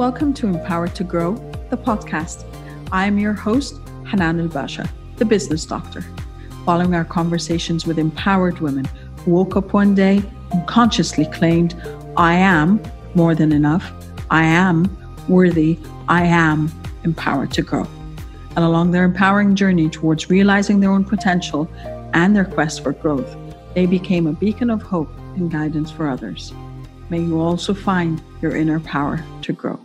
Welcome to Empowered to Grow, the podcast. I am your host, Hanan El Basha, the business doctor. Following our conversations with empowered women who woke up one day and consciously claimed, I am more than enough, I am worthy, I am empowered to grow. And along their empowering journey towards realizing their own potential and their quest for growth, they became a beacon of hope and guidance for others. May you also find your inner power to grow.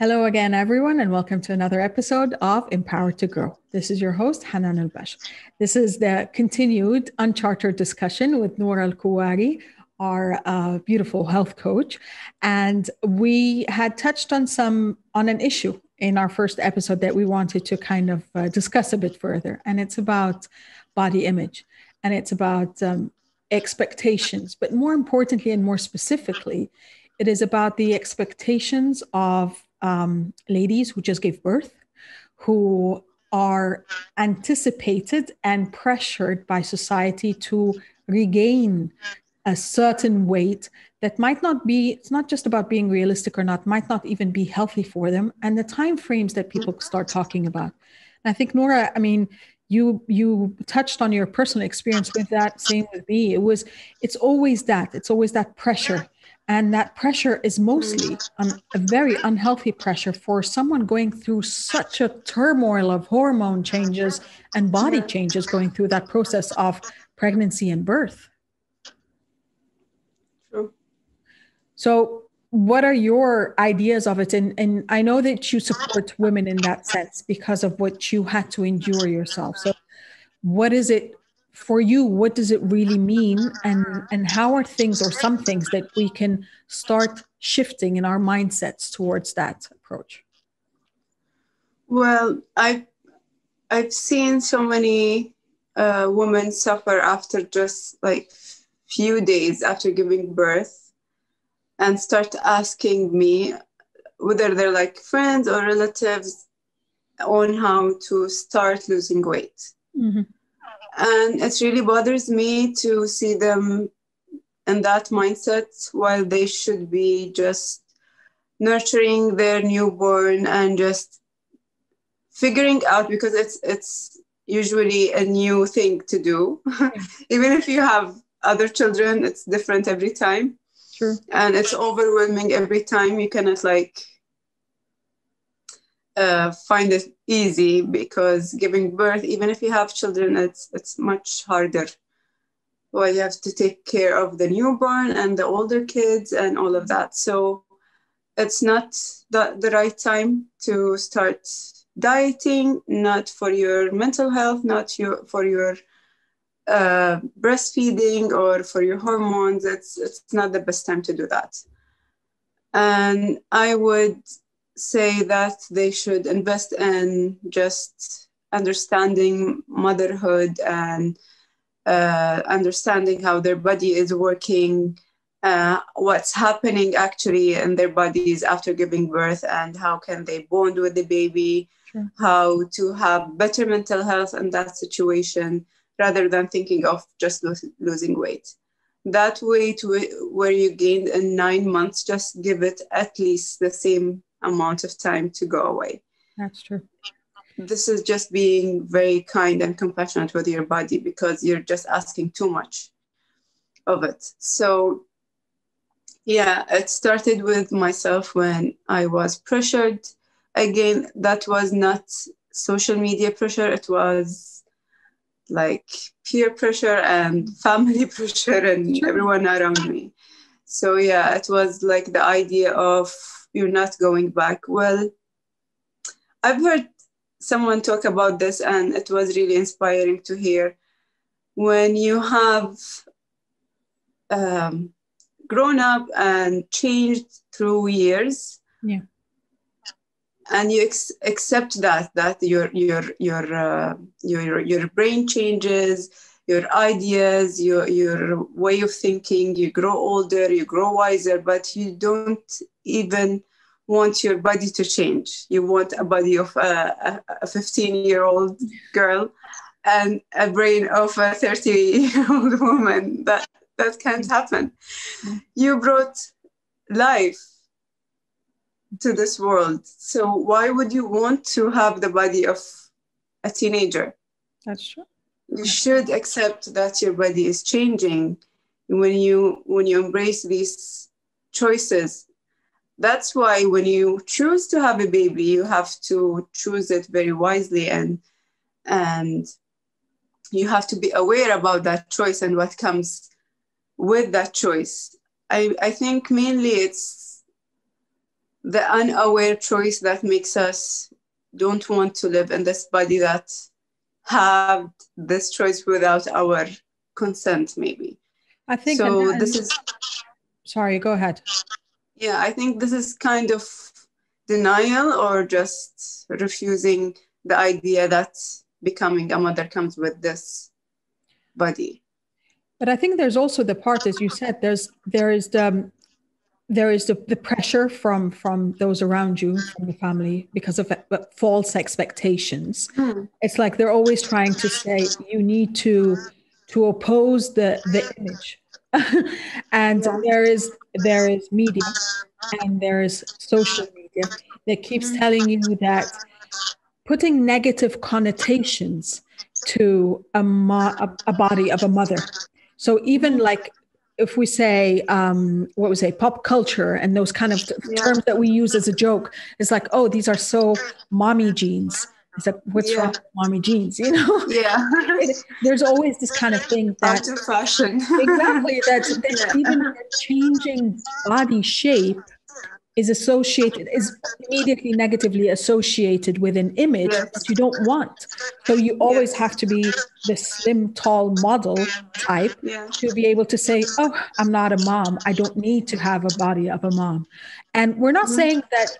Hello again, everyone, and welcome to another episode of Empowered to Grow. This is your host, Hanan Al Bash. This is the continued unchartered discussion with Noora Al Kuwari, our uh, beautiful health coach. And we had touched on some on an issue in our first episode that we wanted to kind of uh, discuss a bit further. And it's about body image and it's about um, expectations, but more importantly and more specifically, it is about the expectations of um, ladies who just gave birth, who are anticipated and pressured by society to regain a certain weight that might not be it's not just about being realistic or not might not even be healthy for them and the time frames that people start talking about. And i think Noora i mean you you touched on your personal experience with that same with me. It was it's always that it's always that pressure and that pressure is mostly mm. a very unhealthy pressure for someone going through such a turmoil of hormone changes and body changes going through that process of pregnancy and birth. True. So, what are your ideas of it? And, and I know that you support women in that sense because of what you had to endure yourself. So, what is it for you what does it really mean? And and how are things or some things that we can start shifting in our mindsets towards that approach? Well i've i've seen so many uh, women suffer after just like few days after giving birth and start asking me whether they're like friends or relatives on how to start losing weight. Mm-hmm and it really bothers me to see them in that mindset while they should be just nurturing their newborn and just figuring out because it's it's usually a new thing to do. Even if you have other children it's different every time. True. and it's overwhelming every time. You cannot like uh, find it easy because giving birth, even if you have children, it's it's much harder. Well, you have to take care of the newborn and the older kids and all of that. So it's not the, the right time to start dieting, not for your mental health, not your, for your uh, breastfeeding or for your hormones. It's, it's not the best time to do that. And I would say that they should invest in just understanding motherhood and uh, understanding how their body is working, uh, what's happening actually in their bodies after giving birth, and how can they bond with the baby, sure. how to have better mental health in that situation rather than thinking of just lo- losing weight. That weight w- where you gained in nine months, just give it at least the same amount of time to go away. That's true. This is just being very kind and compassionate with your body because you're just asking too much of it. So, yeah, it started with myself when I was pressured. Again, that was not social media pressure, it was like peer pressure and family pressure and everyone around me. So, yeah, it was like the idea of you're not going back. Well, I've heard someone talk about this, and it was really inspiring to hear. When you have um, grown up and changed through years, yeah, and you ex- accept that that your your your uh, your your brain changes, your ideas, your your way of thinking, you grow older, you grow wiser, but you don't even want your body to change. You want a body of a, a 15 year old girl and a brain of a 30 year old woman. That that can't happen. You brought life to this world. So why would you want to have the body of a teenager? That's true. You should accept that your body is changing when you when you embrace these choices. That's why when you choose to have a baby, you have to choose it very wisely and and you have to be aware about that choice and what comes with that choice. I, I think mainly it's the unaware choice that makes us don't want to live in this body that have this choice without our consent maybe I think. so this is Sorry, go ahead. yeah i think this is kind of denial or just refusing the idea that becoming a mother comes with this body But I think there's also the part, as you said, there's there is the there is the, the pressure from from those around you, from the family, because of false expectations. Hmm. It's like they're always trying to say you need to to oppose the the image, and Yeah. there is there is media and there is social media that keeps hmm. telling you that putting negative connotations to a, mo- a, a body of a mother. So even like if we say um, what we say pop culture and those kind of Yeah. terms that we use as a joke, it's like oh these are so mommy jeans. It's like what's Yeah. wrong with mommy jeans? You know, yeah It- there's always this kind of thing that fashion exactly that, that Yeah. even changing body shape is associated is immediately negatively associated with an image that you don't want. So you always have to be the slim tall model type to be able to say oh i'm not a mom. I don't need to have a body of a mom. And we're not Mhm. saying that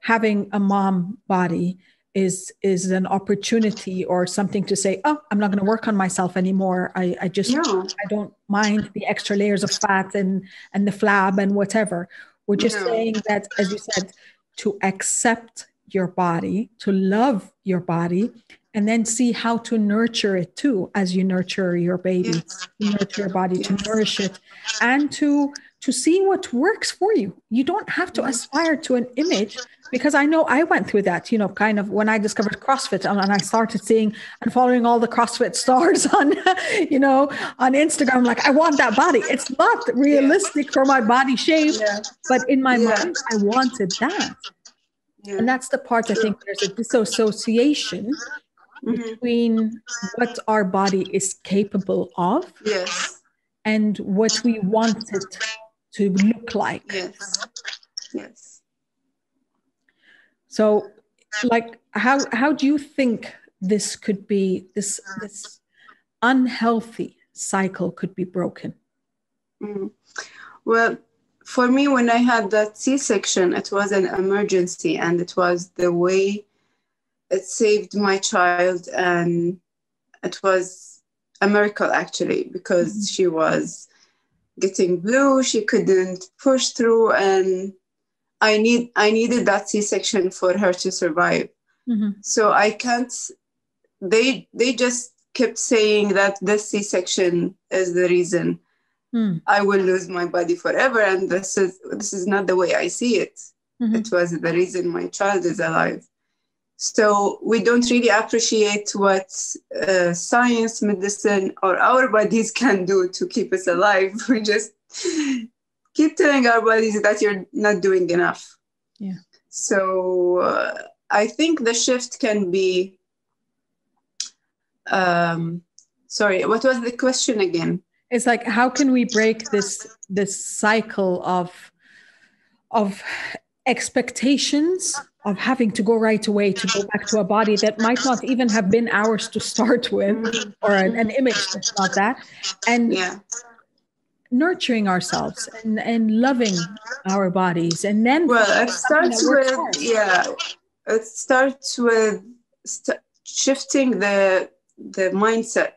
having a mom body is is an opportunity or something to say oh i'm not going to work on myself anymore. I, I just no. I don't mind the extra layers of fat and and the flab and whatever. We're just No. saying that, as you said, to accept your body, to love your body, and then see how to nurture it too, as you nurture your baby, Yes. nurture your body, to nourish it, and to to see what works for you. You don't have to aspire to an image because I know I went through that, you know, kind of when I discovered CrossFit and, and I started seeing and following all the CrossFit stars on, you know, on Instagram. Like, I want that body. It's not realistic for my body shape, yeah but in my Yeah. mind, I wanted that. yeah And that's the part I think there's a disassociation Mhm. between what our body is capable of yes and what we want it to look like. yes yes So, like, how how do you think this could be this this unhealthy cycle could be broken? Mm. Well, for me, when I had that C section, it was an emergency and it was the way it saved my child. And it was a miracle actually because Mhm. she was getting blue, she couldn't push through, and I need I needed that C section for her to survive. Mhm. So I can't. They they just kept saying that this C section is the reason Hmm. I will lose my body forever, and this is this is not the way I see it. Mhm. It was the reason my child is alive. So we don't really appreciate what uh, science, medicine, or our bodies can do to keep us alive. We just keep telling our bodies that you're not doing enough. Yeah. So uh, I think the shift can be. Um, sorry, what was the question again? It's like how can we break this this cycle of of expectations of having to go right away to go back to a body that might not even have been ours to start with or an, an image that's not that and Yeah. nurturing ourselves and, and loving our bodies and then Well, it starts with us. yeah, it starts with st- shifting the the mindset.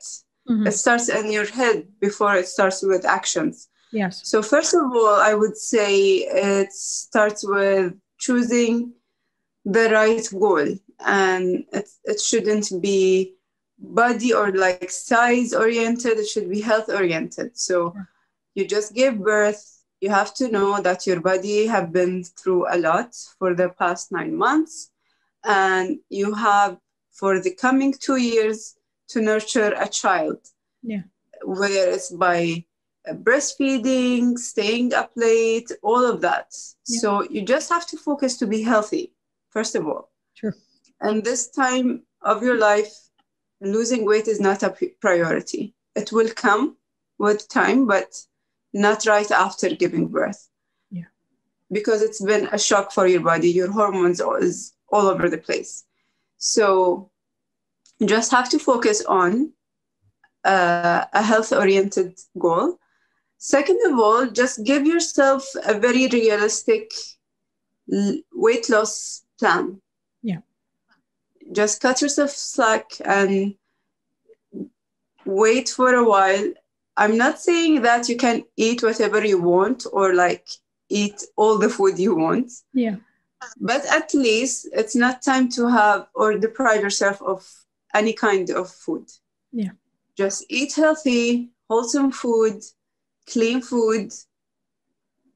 Mhm. It starts in your head before it starts with actions. yes So first of all, I would say it starts with choosing the right goal, and it it shouldn't be body or like size oriented. It should be health oriented. So you just gave birth, you have to know that your body have been through a lot for the past nine months, and you have for the coming two years to nurture a child. Yeah. Whether it's by uh, breastfeeding, staying up late, all of that. Yeah. So you just have to focus to be healthy, first of all. Sure. And this time of your life, losing weight is not a priority. It will come with time, but not right after giving birth. Yeah. Because it's been a shock for your body. Your hormones is all over the place. So you just have to focus on uh, a health oriented goal. Second of all, just give yourself a very realistic weight loss plan. Yeah. Just cut yourself slack and wait for a while. I'm not saying that you can eat whatever you want or like eat all the food you want. Yeah but at least it's not time to have or deprive yourself of any kind of food. Yeah. Just eat healthy, wholesome food, clean food,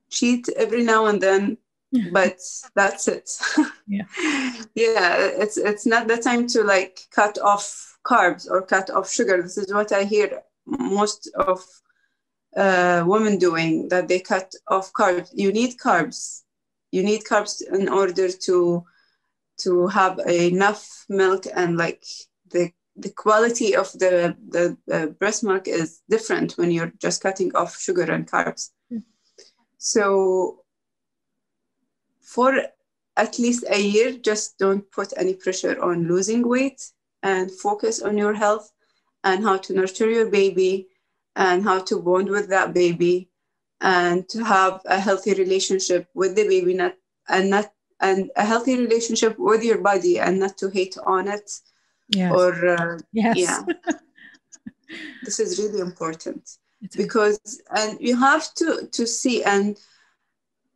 cheat every now and then, but that's it. yeah. yeah, it's it's not the time to like cut off carbs or cut off sugar. This is what I hear most of uh, women doing that they cut off carbs. You need carbs you need carbs in order to to have enough milk and like the the quality of the, the, the breast milk is different when you're just cutting off sugar and carbs. Mm. So for at least a year, just don't put any pressure on losing weight and focus on your health and how to nurture your baby and how to bond with that baby and to have a healthy relationship with the baby not and not and a healthy relationship with your body and not to hate on it yes. or uh, yes. yeah this is really important because and you have to to see and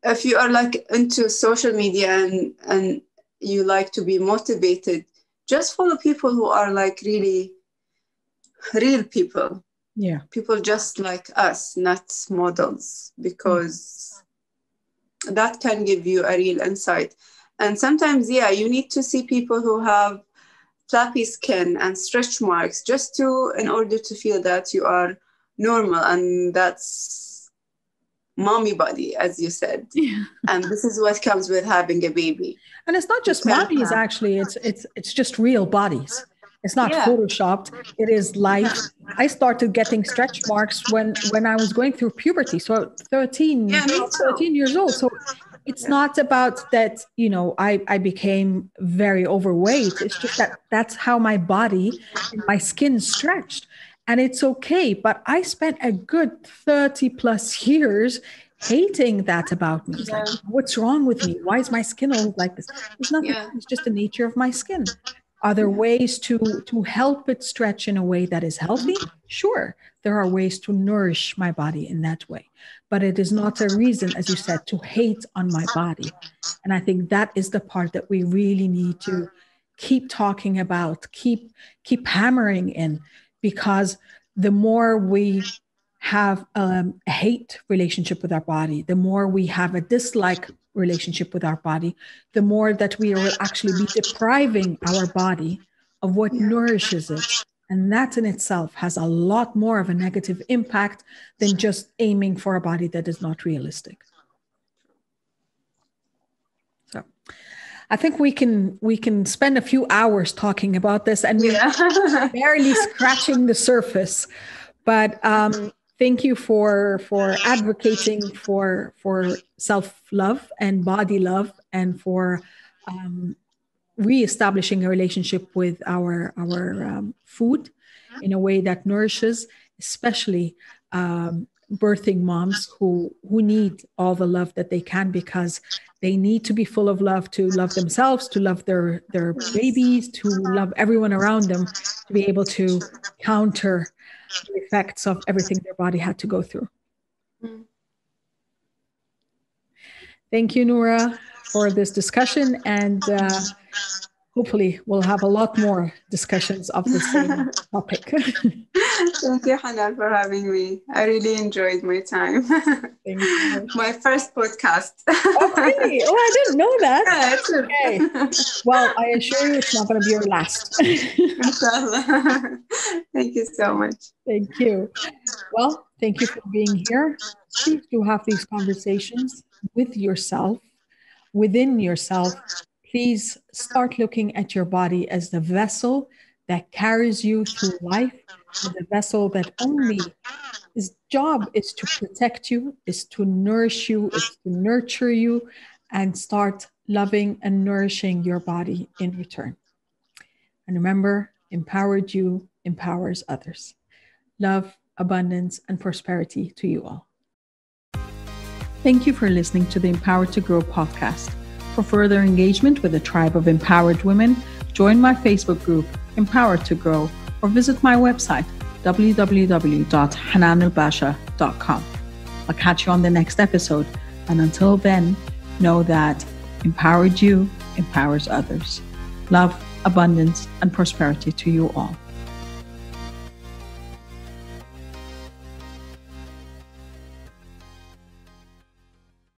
if you are like into social media and and you like to be motivated just follow people who are like really real people yeah people just like us not models because mm. that can give you a real insight and sometimes yeah you need to see people who have flappy skin and stretch marks just to in order to feel that you are normal and that's mommy body as you said yeah. and this is what comes with having a baby and it's not just bodies actually it's it's it's just real bodies it's not yeah. photoshopped. It is life. I started getting stretch marks when when I was going through puberty. So 13, yeah, 13 years old. So it's not about that, you know, I, I became very overweight. It's just that that's how my body and my skin stretched. And it's okay. But I spent a good 30 plus years hating that about me. It's like, oh, what's wrong with me? Why is my skin all like this? It's nothing. Yeah. It's just the nature of my skin. Are there ways to to help it stretch in a way that is healthy? Sure, there are ways to nourish my body in that way, but it is not a reason, as you said, to hate on my body. And I think that is the part that we really need to keep talking about, keep keep hammering in, because the more we have a hate relationship with our body, the more we have a dislike relationship with our body, the more that we will actually be depriving our body of what nourishes it. And that in itself has a lot more of a negative impact than just aiming for a body that is not realistic. So I think we can we can spend a few hours talking about this and yeah. we're barely scratching the surface. But um, thank you for for advocating for for self love and body love and for um, reestablishing a relationship with our our um, food in a way that nourishes, especially um, birthing moms who who need all the love that they can because they need to be full of love to love themselves to love their their babies to love everyone around them to be able to counter the effects of everything their body had to go through. Thank you, Noora, for this discussion. And uh, hopefully we'll have a lot more discussions of the same topic. Thank you, Hanan, for having me. I really enjoyed my time. my first podcast. oh, really? Oh, I didn't know that. Yeah, okay. Well, I assure you it's not going to be your last. thank you so much. Thank you. Well, thank you for being here. Please do have these conversations with yourself, within yourself, please start looking at your body as the vessel that carries you through life, the vessel that only his job is to protect you, is to nourish you, is to nurture you, and start loving and nourishing your body in return. And remember, empowered you empowers others. Love, abundance, and prosperity to you all. Thank you for listening to the Empowered to Grow podcast. For further engagement with a tribe of empowered women, join my Facebook group, Empowered to Grow, or visit my website, www.hananelbasha.com. I'll catch you on the next episode, and until then, know that empowered you empowers others. Love, abundance, and prosperity to you all.